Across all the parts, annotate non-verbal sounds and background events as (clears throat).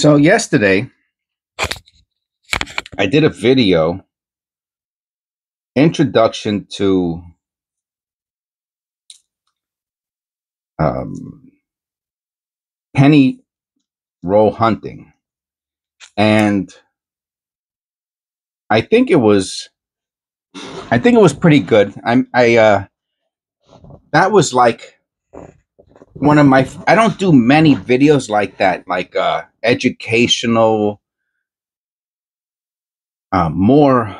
So yesterday, I did a video introduction to um, penny roll hunting, and I think it was, I think it was pretty good. I'm, I, uh, that was like one of my. I don't do many videos like that, like uh, educational, uh, more.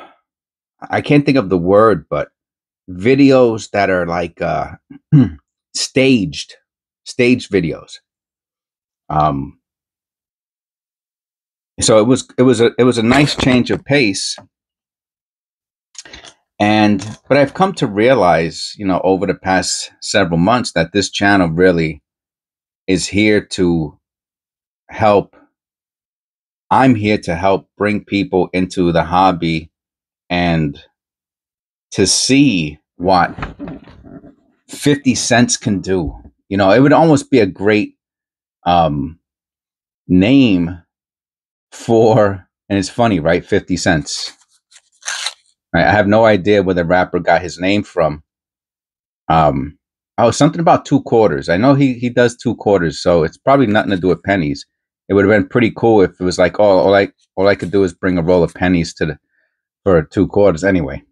I can't think of the word, but videos that are like uh, (clears throat) staged, staged videos. Um, so it was it was a it was a nice change of pace and but i've come to realize you know over the past several months that this channel really is here to help. I'm here to help bring people into the hobby and to see what 50 cents can do. You know it would almost be a great um name for and it's funny right? 50 cents right? i have no idea where the rapper got his name from. Um oh something about two quarters. I know he he does two quarters so it's probably nothing to do with pennies. It would have been pretty cool if it was like oh all i all i could do is bring a roll of pennies to the for two quarters anyway.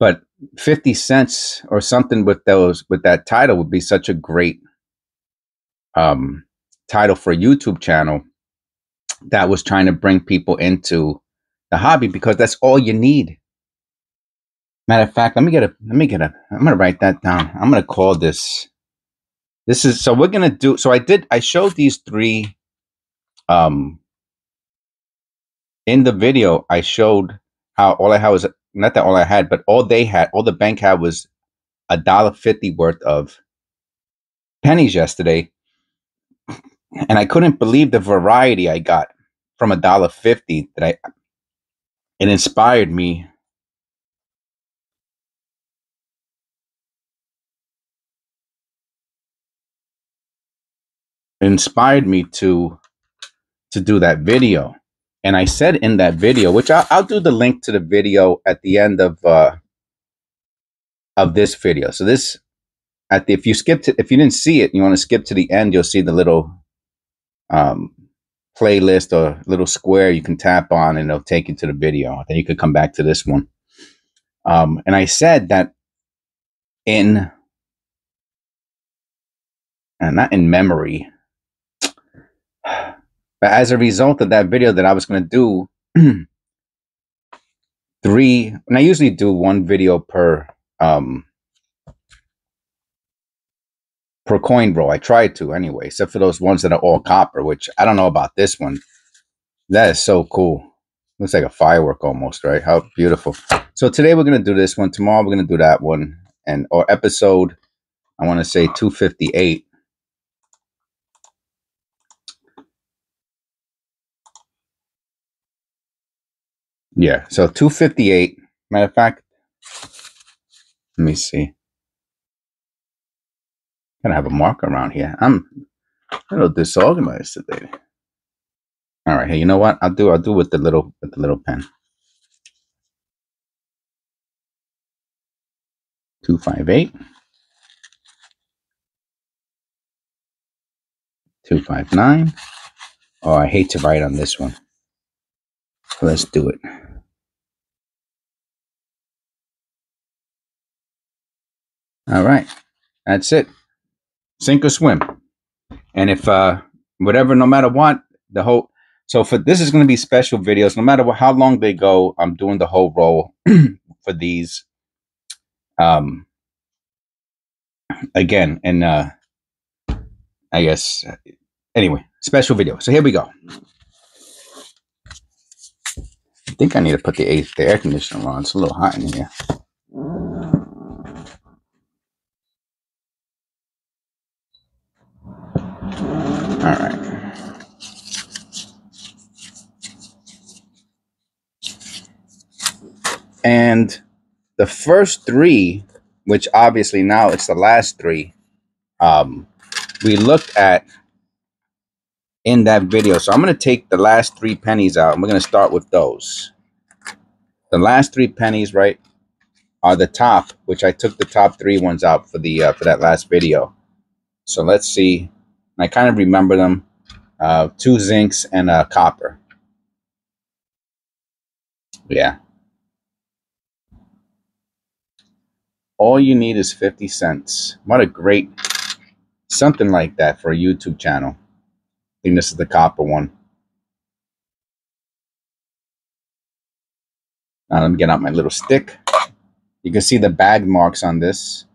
But 50 cents or something with those with that title would be such a great um title for a youtube channel that was trying to bring people into the hobby because that's all you need. Matter of fact, let me get a let me get a I'm gonna write that down. I'm gonna call this this is so we're gonna do so I did I showed these three um in the video I showed how all I had was not that all I had, but all they had, all the bank had was a dollar fifty worth of pennies yesterday. And I couldn't believe the variety I got from a dollar fifty that I it inspired me it inspired me to to do that video. And i said in that video which I'll, I'll do the link to the video at the end of uh of this video. So this at the if you skip to if you didn't see it you want to skip to the end you'll see the little um playlist or little square you can tap on and it'll take you to the video. Then you could come back to this one. Um, and I said that in, and not in memory, (sighs) but as a result of that video that I was going to do (clears throat) three, and I usually do one video per, um, per coin bro. I tried to anyway, except for those ones that are all copper, which I don't know about this one. That is so cool. Looks like a firework almost, right? How beautiful. So today we're going to do this one. Tomorrow we're going to do that one. And or episode, I want to say 258. Yeah, so 258. Matter of fact, let me see gonna have a mark around here. I'm a little disorganized today. All right, hey, you know what? I'll do I'll do with the little with the little pen. Two five eight. Two five nine. Oh, I hate to write on this one. let's do it. All right. That's it sink or swim. And if uh whatever, no matter what, the whole so for this is going to be special videos. No matter what, how long they go, I'm doing the whole roll (clears throat) for these. Um, again, and uh, I guess anyway, special video. So here we go. I think I need to put the, the air conditioner on. It's a little hot in here. All right. And the first three, which obviously now it's the last three, um, we looked at in that video. So I'm going to take the last three pennies out and we're going to start with those. The last three pennies, right, are the top, which I took the top three ones out for the uh, for that last video. So let's see. I kind of remember them. Uh, two zincs and a copper. Yeah. All you need is 50 cents. What a great something like that for a YouTube channel. I think this is the copper one. Now let me get out my little stick. You can see the bag marks on this.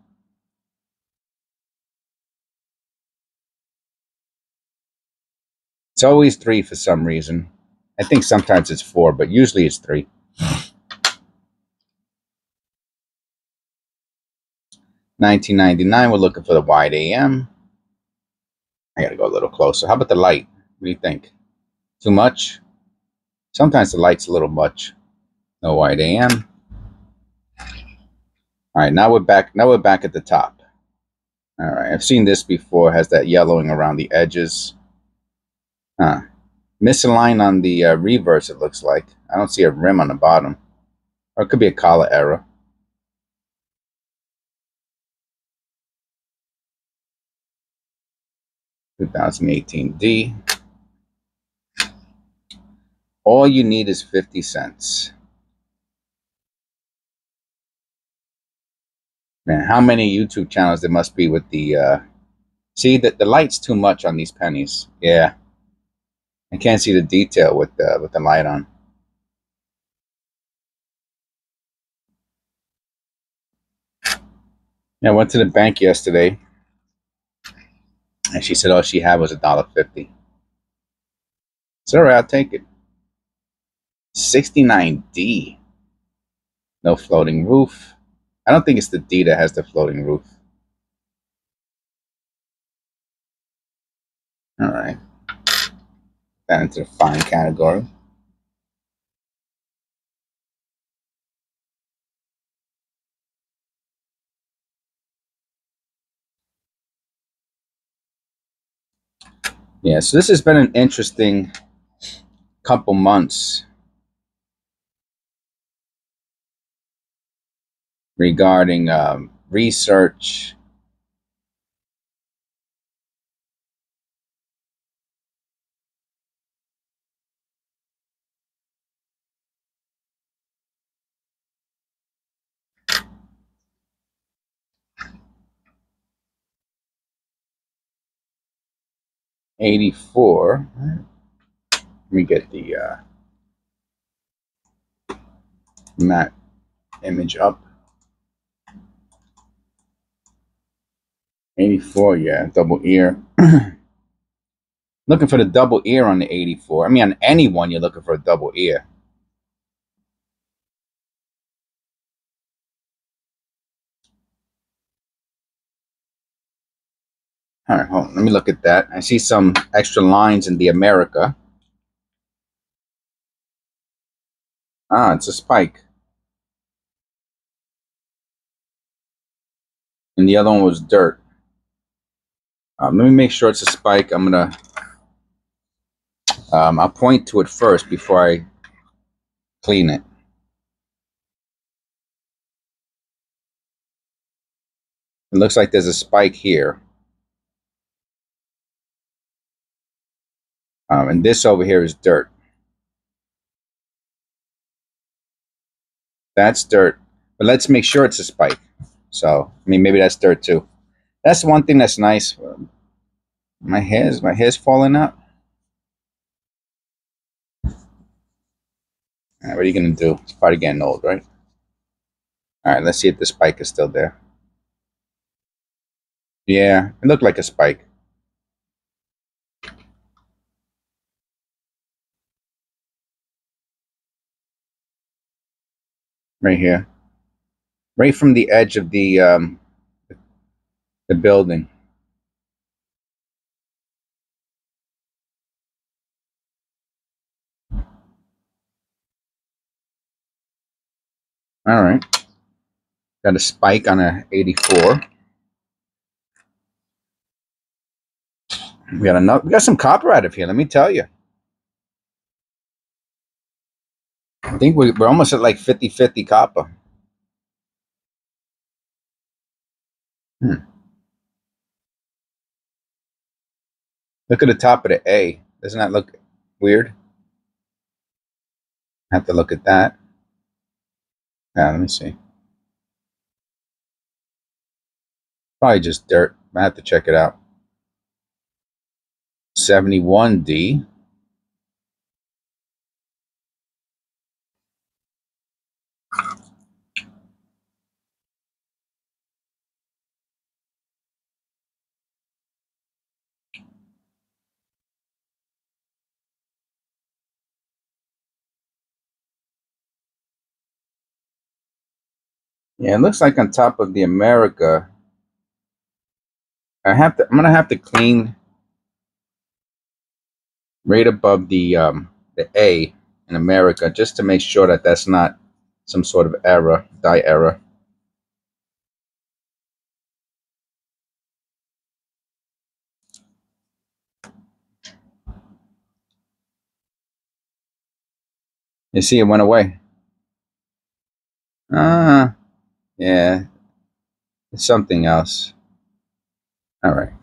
It's always three for some reason. I think sometimes it's four, but usually it's three. 1999, we're looking for the wide AM. I gotta go a little closer. How about the light? What do you think? Too much? Sometimes the light's a little much. No wide AM. All right, now we're back. Now we're back at the top. All right, I've seen this before. Has that yellowing around the edges. Huh. Misaligned on the uh, reverse, it looks like. I don't see a rim on the bottom. Or it could be a collar error. 2018D. All you need is 50 cents. Man, how many YouTube channels there must be with the, uh, see that the light's too much on these pennies. Yeah. I can't see the detail with the, with the light on. Yeah, I went to the bank yesterday and she said all she had was a dollar fifty. It's all right, I'll take it. 69D. No floating roof. I don't think it's the D that has the floating roof. All right. That into the fine category. Yeah, so this has been an interesting couple months regarding um, research. Eighty-four. Let me get the uh, image up. 84, yeah, double ear. (clears throat) looking for the double ear on the 84. I mean, on any one, you're looking for a double ear. All right, hold on. Let me look at that. I see some extra lines in the America. Ah, it's a spike. And the other one was dirt. Um, let me make sure it's a spike. I'm going to, um, I'll point to it first before I clean it. It looks like there's a spike here. Um, and this over here is dirt. That's dirt. But let's make sure it's a spike. So, I mean, maybe that's dirt too. That's one thing that's nice. My hair's my hair's falling out. Right, what are you gonna do? It's probably getting old, right? All right, let's see if the spike is still there. Yeah, it looked like a spike. Right here. Right from the edge of the um, the building. All right. Got a spike on a 84. We got enough. We got some copper out of here. Let me tell you. Think we're, we're almost at like 50 50 copper. Hmm. Look at the top of the A. Doesn't that look weird? Have to look at that. Yeah, let me see. Probably just dirt. I have to check it out. 71D. Yeah, it looks like on top of the America, I have to. I'm gonna have to clean right above the um, the A in America just to make sure that that's not some sort of error, die error. You see, it went away. Ah. Yeah. It's something else. All right.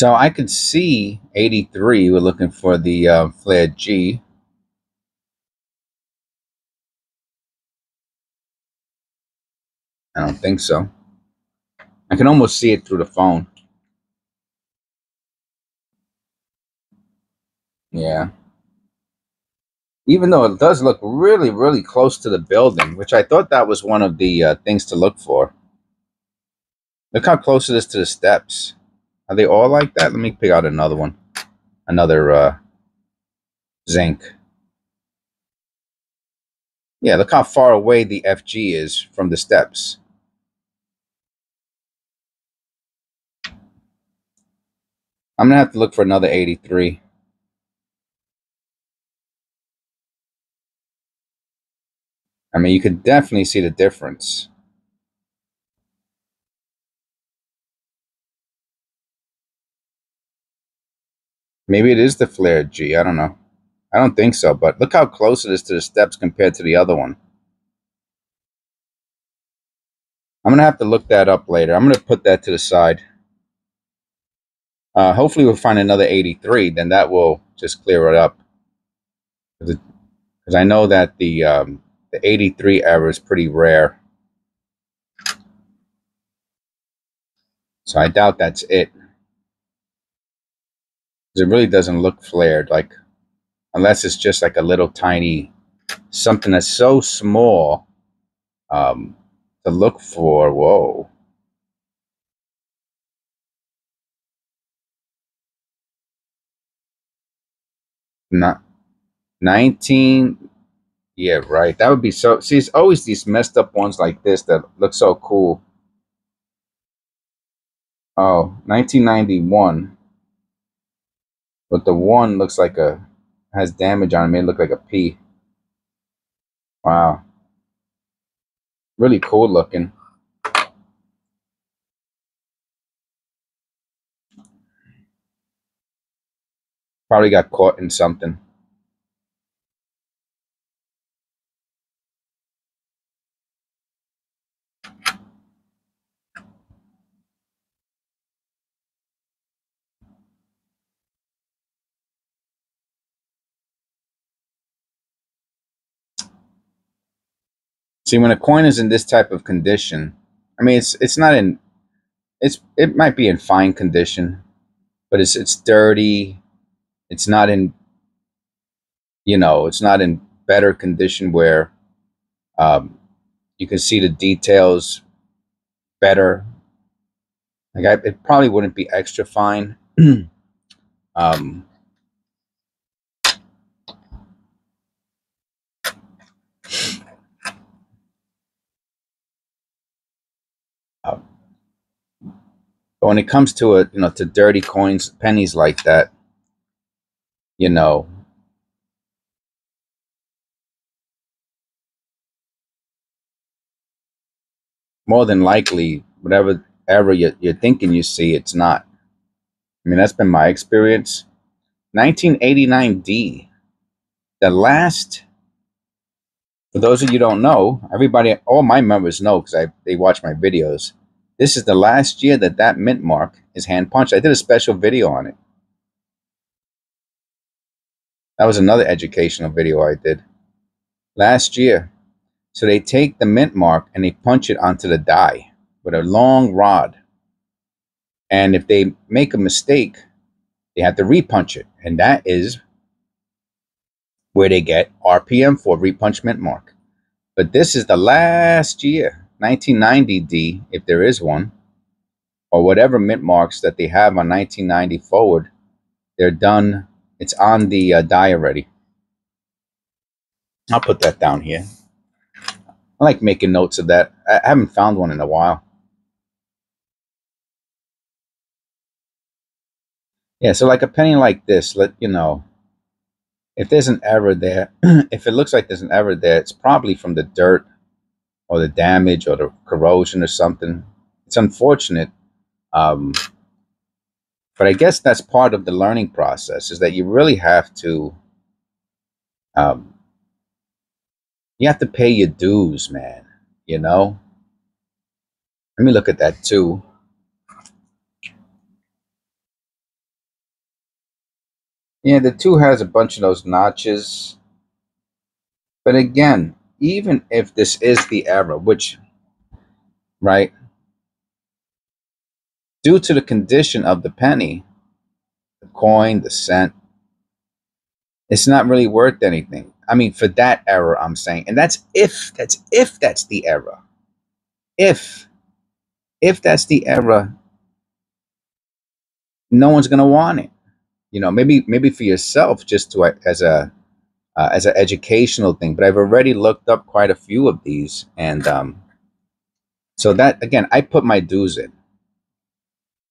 So I can see 83. We're looking for the uh, flare G. I don't think so. I can almost see it through the phone. Yeah. Even though it does look really, really close to the building, which I thought that was one of the uh, things to look for. Look how close it is to the steps. Are they all like that? Let me pick out another one. Another uh, zinc. Yeah, look how far away the FG is from the steps. I'm going to have to look for another 83. I mean, you could definitely see the difference. Maybe it is the flare G. I don't know. I don't think so, but look how close it is to the steps compared to the other one. I'm going to have to look that up later. I'm going to put that to the side. Uh, hopefully we'll find another 83. Then that will just clear it up. Because I know that the, um, the 83 error is pretty rare. So I doubt that's it it really doesn't look flared like unless it's just like a little tiny something that's so small um, to look for whoa. Not 19 yeah right that would be so see it's always these messed up ones like this that look so cool. Oh 1991 but the one looks like a has damage on it, made it look like a P. Wow. Really cool looking. Probably got caught in something. See, when a coin is in this type of condition, I mean, it's it's not in it's it might be in fine condition, but it's it's dirty. It's not in you know, it's not in better condition where um, you can see the details better. Like I, it probably wouldn't be extra fine. (clears throat) um, but when it comes to it, you know, to dirty coins, pennies like that, you know, more than likely, whatever ever you're, you're thinking you see, it's not. I mean, that's been my experience. 1989D, the last, for those of you don't know, everybody, all my members know because I they watch my videos. This is the last year that that mint mark is hand punched. I did a special video on it. That was another educational video I did last year. So they take the mint mark and they punch it onto the die with a long rod. And if they make a mistake, they have to repunch it. And that is where they get RPM for repunch mint mark. But this is the last year, 1990D, if there is one, or whatever mint marks that they have on 1990 forward, they're done. It's on the uh, die already. I'll put that down here. I like making notes of that. I haven't found one in a while. Yeah, so like a penny like this, let you know, if there's an error there, (clears throat) if it looks like there's an error there, it's probably from the dirt or the damage or the corrosion or something. It's unfortunate. Um, but I guess that's part of the learning process is that you really have to um, you have to pay your dues, man. You know? Let me look at that too. Yeah, the two has a bunch of those notches. But again, even if this is the error, which, right, due to the condition of the penny, the coin, the cent, it's not really worth anything. I mean, for that error, I'm saying, and that's if that's if that's the error. If if that's the error, no one's gonna want it. You know, maybe maybe for yourself, just to as a uh, as an educational thing. But I've already looked up quite a few of these, and um, so that again, I put my dues in.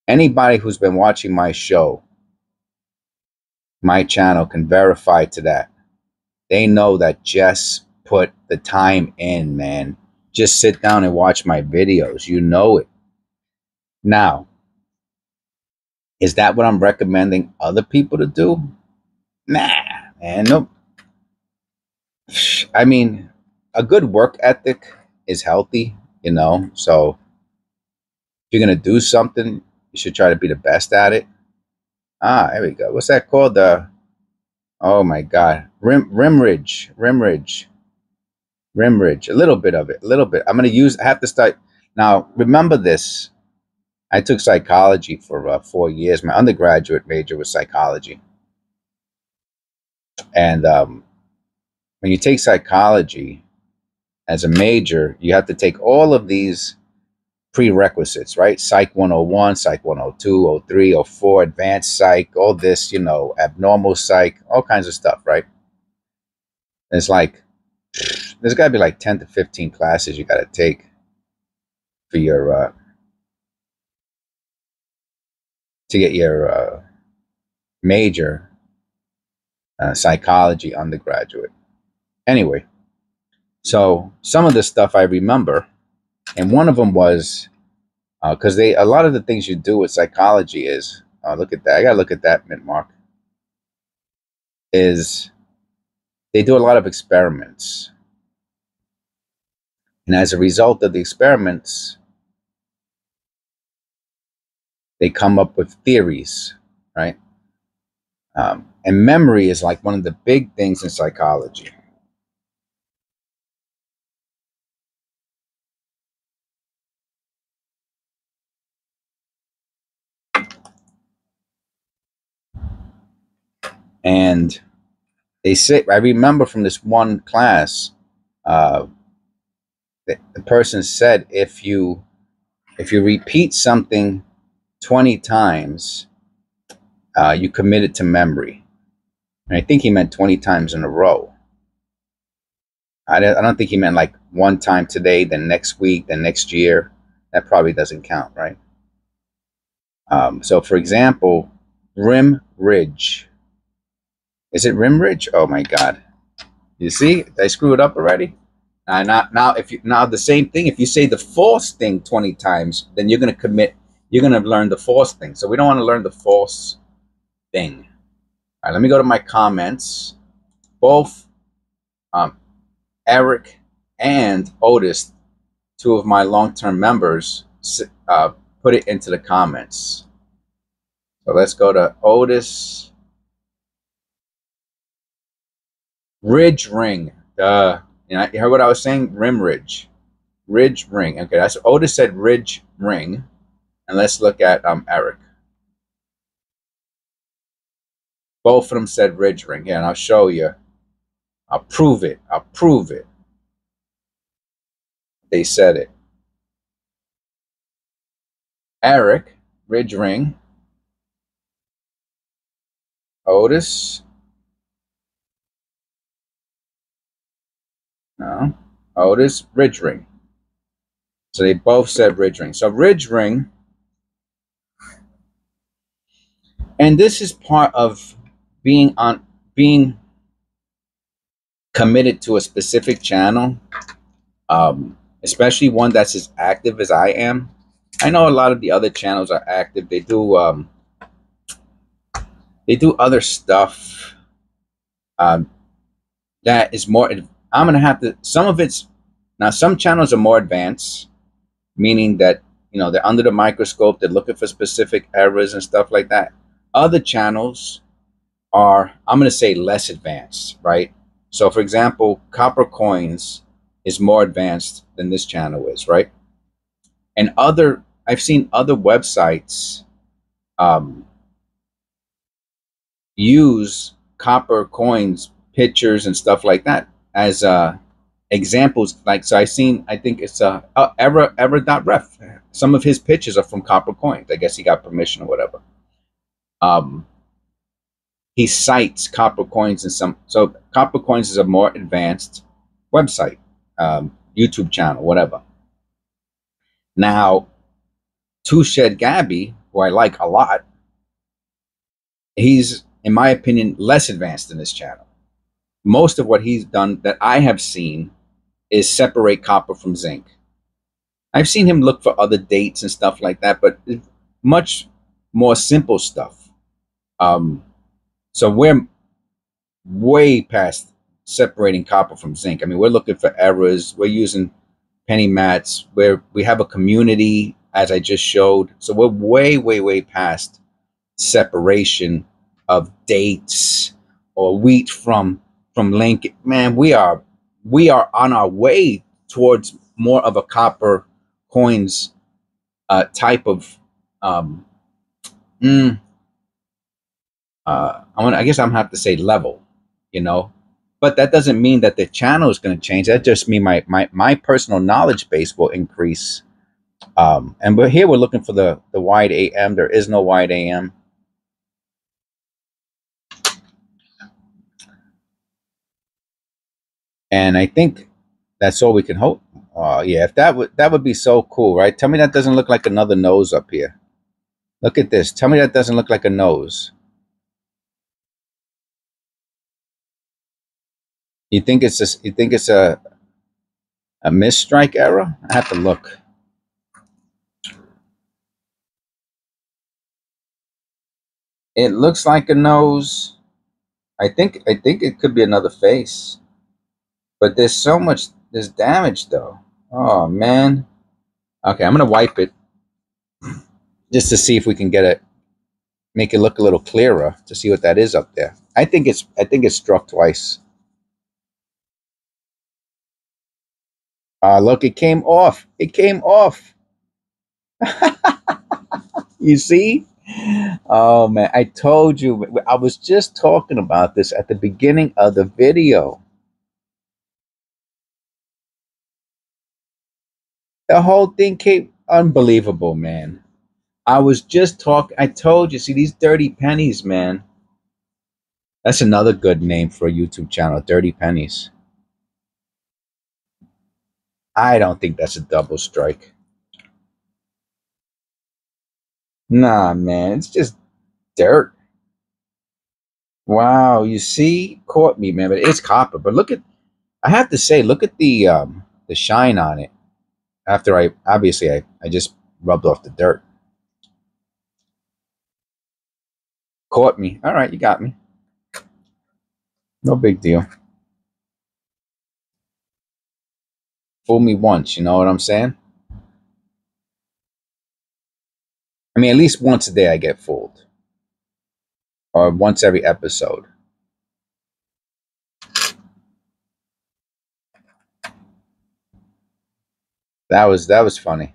Anybody who's been watching my show, my channel, can verify to that they know that Jes put the time in, man. Just sit down and watch my videos. You know it. Now, is that what I'm recommending other people to do? Nah, man, nope. I mean, a good work ethic is healthy, you know. So if you're gonna do something, you should try to be the best at it. Ah, there we go. What's that called? The Oh my God. Rim, rim ridge, Rimridge, Rimridge, Rimridge. A little bit of it, a little bit. I'm to use, I have to start. Now, remember this. I took psychology for uh, four years. My undergraduate major was psychology. And um, when you take psychology as a major, you have to take all of these prerequisites, right? Psych 101, Psych 102, 03, 04, advanced psych, all this, you know, abnormal psych, all kinds of stuff, right? it's like, (sniffs) there's got to be like 10 to 15 classes you got to take for your, uh, to get your uh, major uh, psychology undergraduate. Anyway, so some of the stuff I remember and one of them was because uh, they a lot of the things you do with psychology is uh, look at that. I gotta look at that mint mark. Is they do a lot of experiments, and as a result of the experiments, they come up with theories, right? Um, and memory is like one of the big things in psychology. And they say I remember from this one class, uh, the, the person said if you if you repeat something twenty times, uh, you commit it to memory. And I think he meant twenty times in a row. I don't, I don't think he meant like one time today, then next week, then next year. That probably doesn't count, right? Um, so, for example, Rim Ridge. Is it Rim Ridge? Oh my God! You see, I screw it up already. Uh, now, now, if you now the same thing. If you say the false thing twenty times, then you're going to commit. You're going to learn the false thing. So we don't want to learn the false thing. All right, let me go to my comments. Both um, Eric and Otis, two of my long-term members, uh, put it into the comments. So let's go to Otis. Ridge ring. Duh. You, know, you heard what I was saying? Rim ridge. Ridge ring. Okay, that's Otis said ridge ring. And let's look at um Eric. Both of them said ridge ring. Yeah, and I'll show you. I'll prove it. I'll prove it. They said it. Eric, Ridge Ring. Otis. No. Otis, Ridge Ring. So they both said Ridge Ring. So Ridge Ring. And this is part of being on being committed to a specific channel, um, especially one that's as active as I am. I know a lot of the other channels are active. They do um, they do other stuff um, that is more. I'm gonna have to. Some of it's now. Some channels are more advanced, meaning that you know they're under the microscope. They're looking for specific errors and stuff like that. Other channels are I'm gonna say less advanced, right? So, for example, Copper Coins is more advanced than this channel is, right? And other I've seen other websites um, use copper coins, pictures, and stuff like that as uh, examples. Like so, I've seen. I think it's uh, uh ever error-ref. Some of his pitches are from copper coins. I guess he got permission or whatever. Um, he cites copper coins and some. So copper coins is a more advanced website, um, YouTube channel, whatever. Now, Two Shed Gabby, who I like a lot, he's, in my opinion, less advanced in this channel. Most of what he's done that I have seen is separate copper from zinc. I've seen him look for other dates and stuff like that, but much more simple stuff. Um, so we're way past separating copper from zinc. I mean, we're looking for errors. We're using PennyMats. Where we have a community as I just showed. So we're way, way, way past separation of dates or wheat from from Lincoln. Man, we are we are on our way towards more of a copper coins uh, type of um, mm, uh, I want I guess I'm have to say level, you know. But that doesn't mean that the channel is going to change. That just mean my my my personal knowledge base will increase um, and but here we're looking for the, the wide AM. There is no wide AM. And I think that's all we can hope. Oh yeah, if that would that would be so cool, right? Tell me that doesn't look like another nose up here. Look at this. Tell me that doesn't look like a nose. You think it's a, you think it's a a misstrike error? I have to look. It looks like a nose. I think I think it could be another face. But there's so much there's damage though. Oh man. Okay, I'm gonna wipe it just to see if we can get it make it look a little clearer to see what that is up there. I think it's I think it's struck twice. Uh look, it came off. It came off. (laughs) you see? oh man, I told you. I was just talking about this at the beginning of the video. The whole thing came unbelievable, man. I was just talking. I told you. See these dirty pennies, man. That's another good name for a YouTube channel, Dirty Pennies. I don't think that's a double strike. Nah, man, it's just dirt. Wow, you see, caught me, man. But it's copper. But look at, I have to say, look at the um, the shine on it. After I obviously I I just rubbed off the dirt. Caught me. All right, you got me. No big deal. Fool me once, you know what I'm saying? I mean, at least once a day I get fooled. Or once every episode. That was that was funny.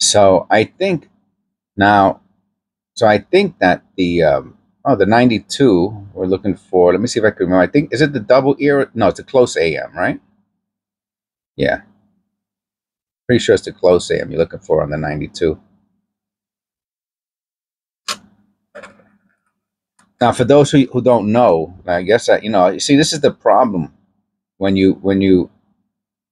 So I think now so I think that the um, oh the 92 we're looking for. Let me see if I can remember. I think is it the double ear? No, it's a close AM, right? Yeah, pretty sure it's the close AM you're looking for on the 92. Now, for those who, who don't know, I guess that you know, you see, this is the problem when you when you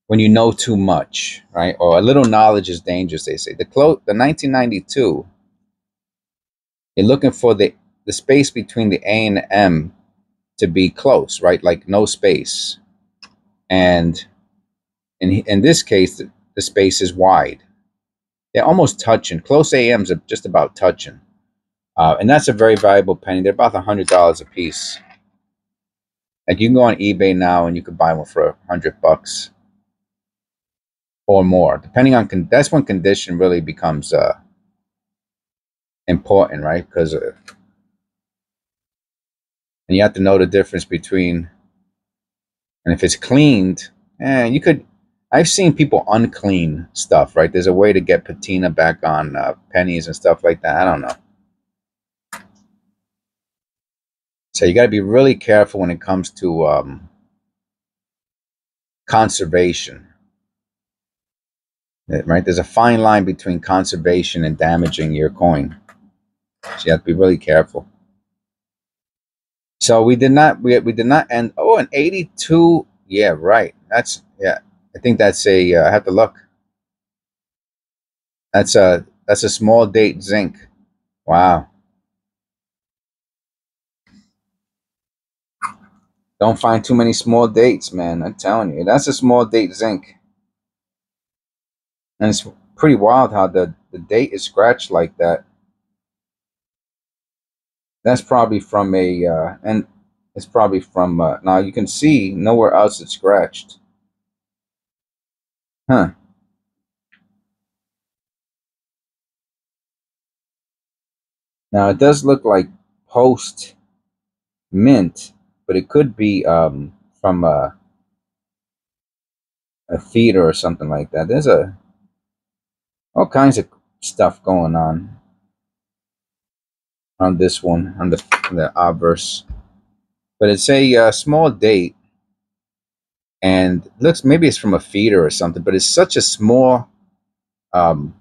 when you know too much, right? Or a little knowledge is dangerous. They say the close the 1992 you're looking for the, the space between the A and the M to be close, right? Like no space. And in, in this case, the space is wide. They're almost touching. Close AMs are just about touching. Uh, and that's a very valuable penny. They're about $100 a piece. Like you can go on eBay now and you can buy one for a hundred bucks or more, depending on that's when condition really becomes uh, important, right? Because uh, and you have to know the difference between and if it's cleaned, and you could. I've seen people unclean stuff, right? There's a way to get patina back on uh, pennies and stuff like that. I don't know. So you got to be really careful when it comes to um, conservation. Right? There's a fine line between conservation and damaging your coin. So you have to be really careful. So we did not we, we did not end oh an 82 yeah right that's yeah I think that's a uh, I have to look. That's a that's a small date zinc. Wow. Don't find too many small dates man I'm telling you. That's a small date zinc. And it's pretty wild how the the date is scratched like that. That's probably from a, uh, and it's probably from, uh, now you can see nowhere else it's scratched. Huh. Now it does look like post mint, but it could be um, from a, a feeder or something like that. There's a all kinds of stuff going on on this one on the the obverse but it's a uh, small date and looks maybe it's from a feeder or something but it's such a small um,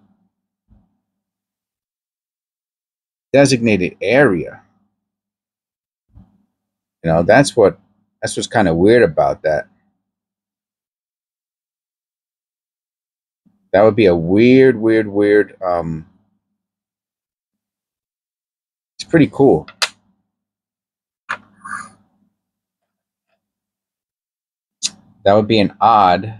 designated area you know that's what that's what's kind of weird about that that would be a weird weird weird um it's pretty cool. That would be an odd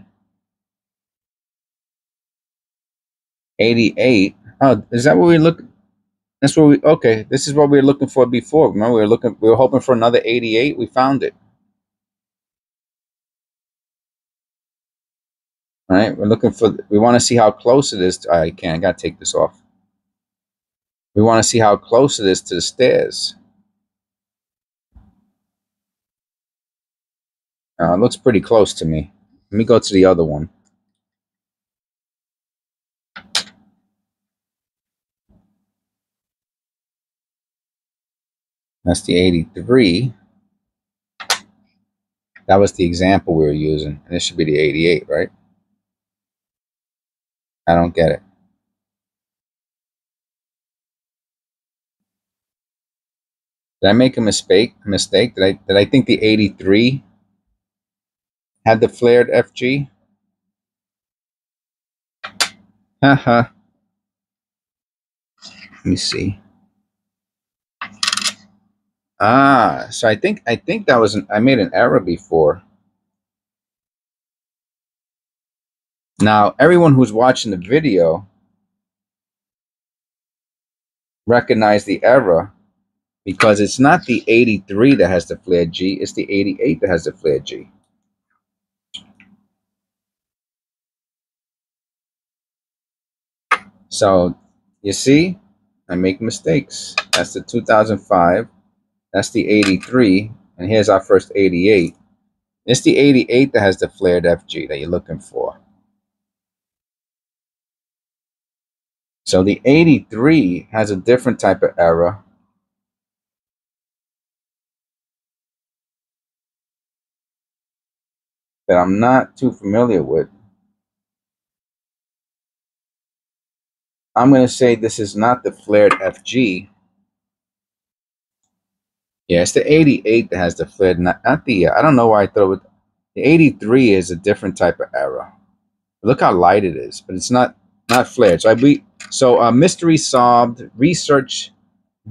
88. Oh, is that what we look? That's what we. Okay, this is what we were looking for before. Remember, we were looking. We were hoping for another 88. We found it. All right, we're looking for. We want to see how close it is. To, I can't. I gotta take this off. We want to see how close it is to the stairs. It looks pretty close to me. Let me go to the other one. That's the 83. That was the example we were using. And this should be the 88, right? I don't get it. Did I make a mistake? Mistake? Did I did I think the 83 had the flared FG? Haha. Let me see. Ah, so I think I think that was an I made an error before. Now, everyone who's watching the video recognize the error because it's not the 83 that has the flare G, it's the 88 that has the flare G. So, you see, I make mistakes. That's the 2005. That's the 83. And here's our first 88. It's the 88 that has the flared FG that you're looking for. So the 83 has a different type of error. That I'm not too familiar with. I'm going to say this is not the flared FG. Yeah, it's the 88 that has the flared, not, not the, I don't know why I thought it the 83 is a different type of error. Look how light it is, but it's not, not flared. So I be, so uh, mystery solved, research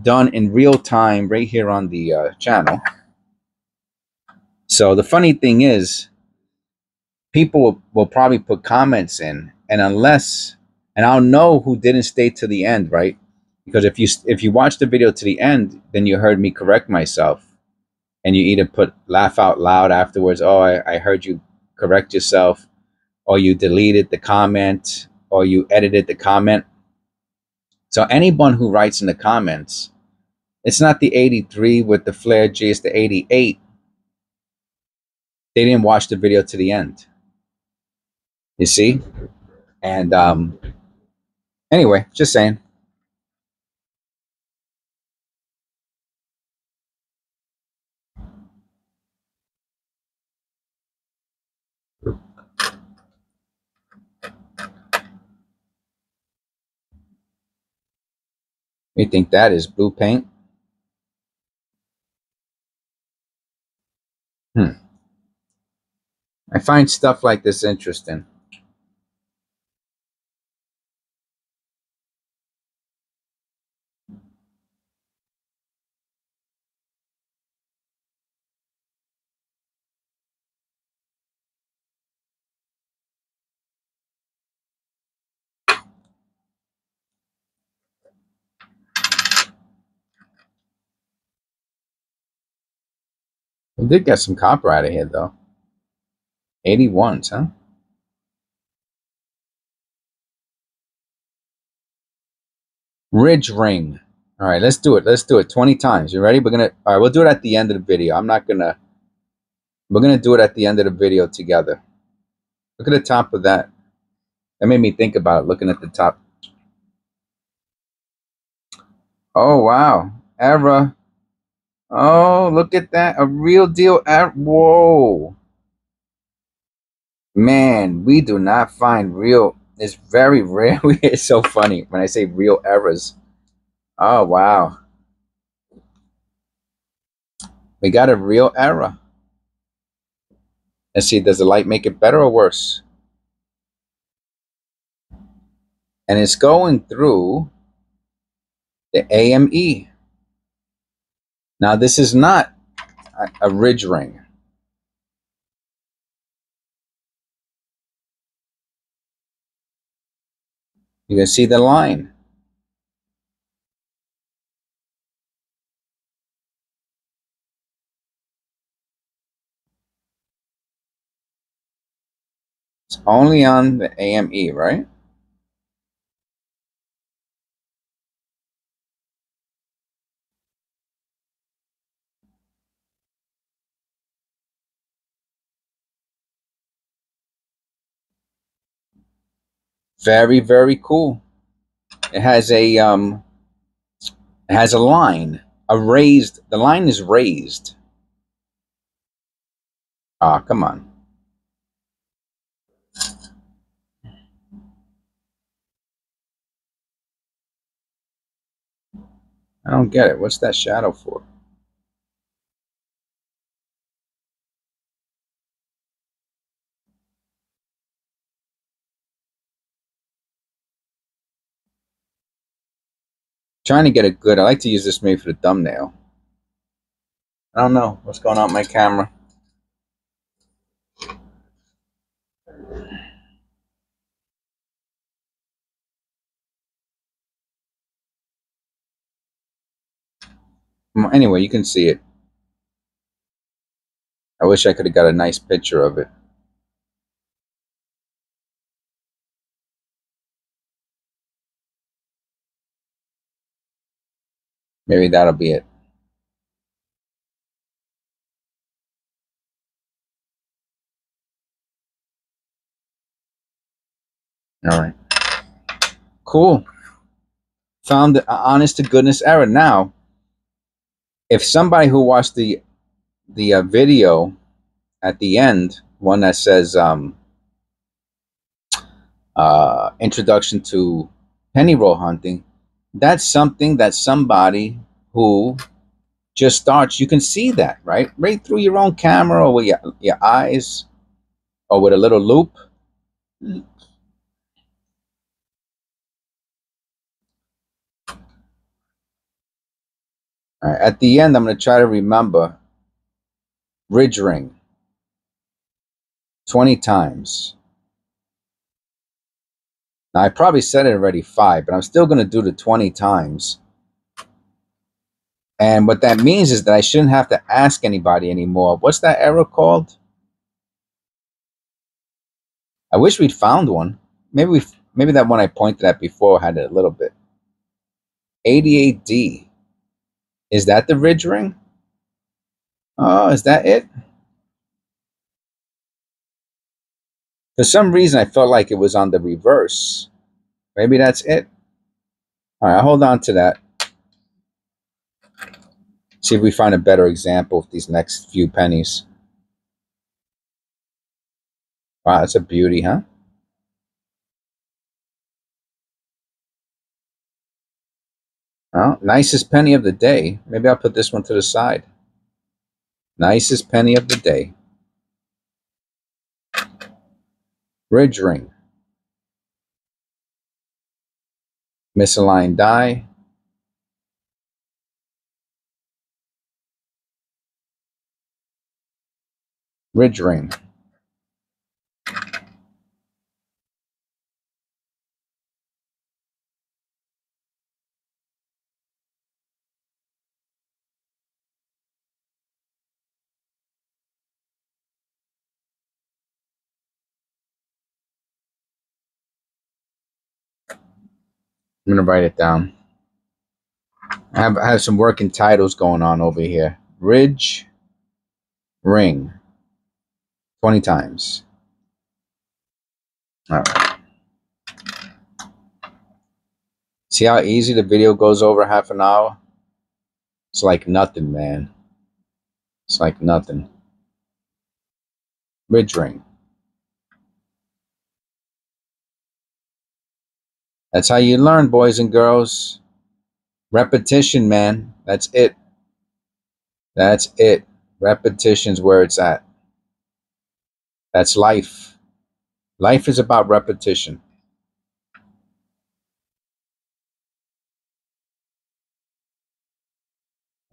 done in real time right here on the uh, channel. So the funny thing is, people will, will probably put comments in, and unless, and I'll know who didn't stay to the end, right? because if you if you watch the video to the end then you heard me correct myself. And you either put laugh out loud afterwards oh I, I heard you correct yourself or you deleted the comment or you edited the comment. So anyone who writes in the comments it's not the 83 with the flare g it's the 88 they didn't watch the video to the end. You see? And um anyway just saying You think that is blue paint? Hmm. I find stuff like this interesting. We did get some copper out of here, though. 81s, huh? Ridge ring. All right, let's do it. Let's do it 20 times. You ready? We're going to, all right, we'll do it at the end of the video. I'm not going to, we're going to do it at the end of the video together. Look at the top of that. That made me think about it, looking at the top. Oh, wow. Error. Oh, look at that. A real deal. At Whoa. Man, we do not find real. It's very (laughs) rare. it's so funny when I say real errors. Oh, wow. We got a real error. Let's see, does the light make it better or worse? And it's going through the AME. Now, this is not a, ridge ring. You can see the line. It's only on the AME, right? Very, very cool. It has a um it has a line, a raised the line is raised. Ah, come on. I don't get it. What's that shadow for? Trying to get it good. I like to use this maybe for the thumbnail. I don't know what's going on with my camera. Anyway, you can see it. I wish I could have got a nice picture of it. Maybe that'll be it. All right. Cool. Found the honest to goodness error. Now, if somebody who watched the the uh, video at the end, one that says um, uh, introduction to penny roll hunting, that's something that somebody who just starts, you can see that, right? Right through your own camera or with your, your eyes or with a little loupe. At the end, I'm going to try to remember ridge ring 20 times. Now, I probably said it already five, but I'm still going to do the 20 times. And what that means is that I shouldn't have to ask anybody anymore. What's that error called? I wish we'd found one. Maybe we, maybe that one I pointed at before had it a little bit. 88D. Is that the ridge ring? Oh, is that it? For some reason, I felt like it was on the reverse. Maybe that's it. All right, I'll hold on to that. See if we find a better example of these next few pennies. Wow, that's a beauty, huh? Well, nicest penny of the day. Maybe I'll put this one to the side. Nicest penny of the day. Ridge ring. Misaligned die. Ridge ring. I'm gonna write it down. I have I have some working titles going on over here. Ridge ring. 20 times. All right. See how easy the video goes over half an hour? It's like nothing, man. It's like nothing. Ridge ring. That's how you learn, boys and girls. Repetition, man. That's it. That's it. Repetition's where it's at. That's life. Life is about repetition.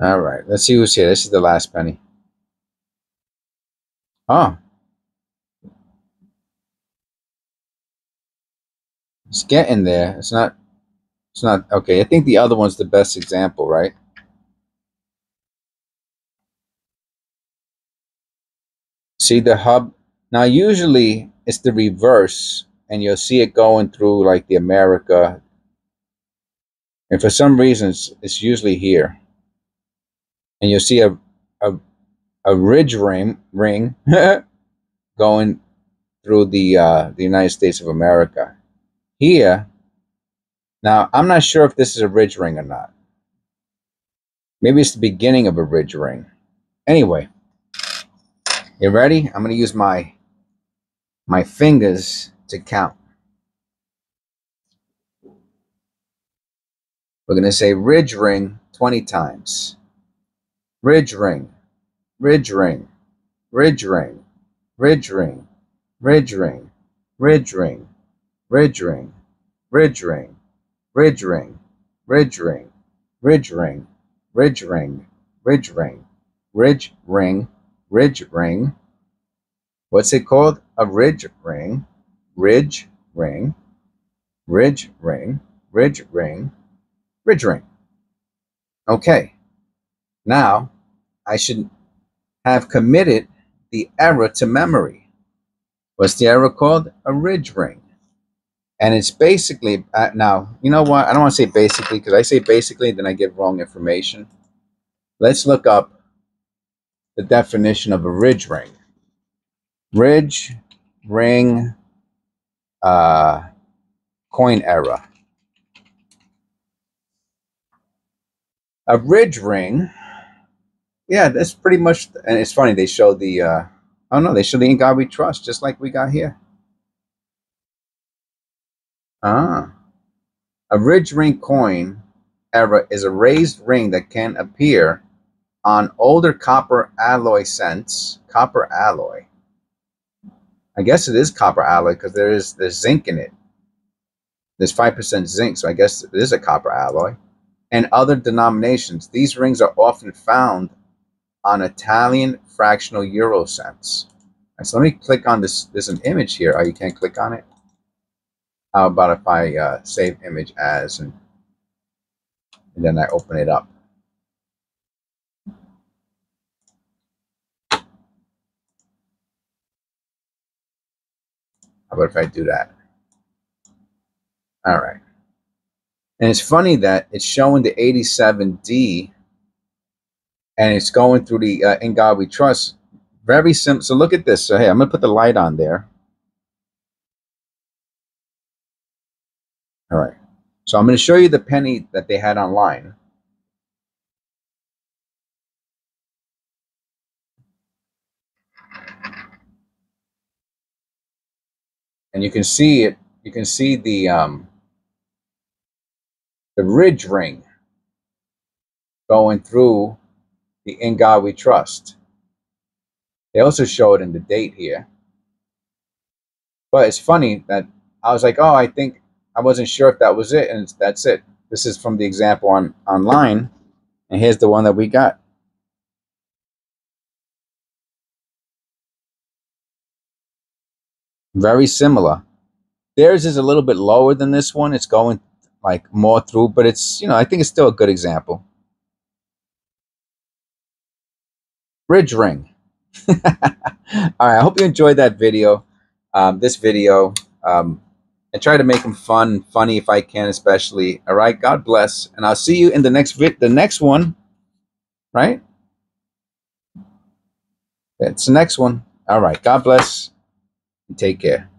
All right, let's see who's here. This is the last penny. Oh, It's getting there. It's not. It's not okay. I think the other one's the best example, right? See the hub. Now, usually it's the reverse, and you'll see it going through like the America. And for some reasons, it's usually here. And you'll see a a, a ridge ring ring (laughs) going through the uh, the United States of America here, now I'm not sure if this is a ridge ring or not. Maybe it's the beginning of a ridge ring. Anyway, you ready? I'm going to use my my fingers to count. We're going to say ridge ring 20 times. Ridge ring, ridge ring, ridge ring, ridge ring, ridge ring, ridge ring, ridge ring, ridge ring, ridge ring, ridge ring, ridge ring, ridge ring, ridge ring, ridge ring, ridge ring. What's it called? A ridge ring, ridge ring, ridge ring, ridge ring, ridge ring. Okay, now I should have committed the error to memory. What's the error called? A ridge ring. And it's basically, uh, now, you know what? I don't want to say basically because I say basically, then I give wrong information. Let's look up the definition of a ridge ring. Ridge ring uh, coin error. A ridge ring, yeah, that's pretty much, and it's funny, they show the, uh, oh no, they show the In God We Trust, just like we got here. Ah. A ridge ring coin error is a raised ring that can appear on older copper alloy cents. Copper alloy. I guess it is copper alloy because there is there's zinc in it. There's 5% zinc, so I guess it is a copper alloy. And other denominations. These rings are often found on Italian fractional euro cents. So let me click on this. There's an image here. Oh, you can't click on it? How about if I uh, save image as and, and then I open it up? How about if I do that? All right. And it's funny that it's showing the 87D and it's going through the uh, In God We Trust. Very simple. So look at this. So, hey, I'm going to put the light on there. All right. So I'm going to show you the penny that they had online. And you can see it, you can see the um, the ridge ring going through the In God We Trust. They also show it in the date here. But it's funny that I was like, oh, I think I wasn't sure if that was it, and that's it. This is from the example on online, and here's the one that we got. Very similar. Theirs is a little bit lower than this one. It's going like more through, but it's, you know, I think it's still a good example. Bridge ring. (laughs) All right, I hope you enjoyed that video. Um, this video. Um, and try to make them fun, funny if I can, especially. All right. God bless, and I'll see you in the next vid, the next one. Right. It's the next one. All right. God bless. And take care.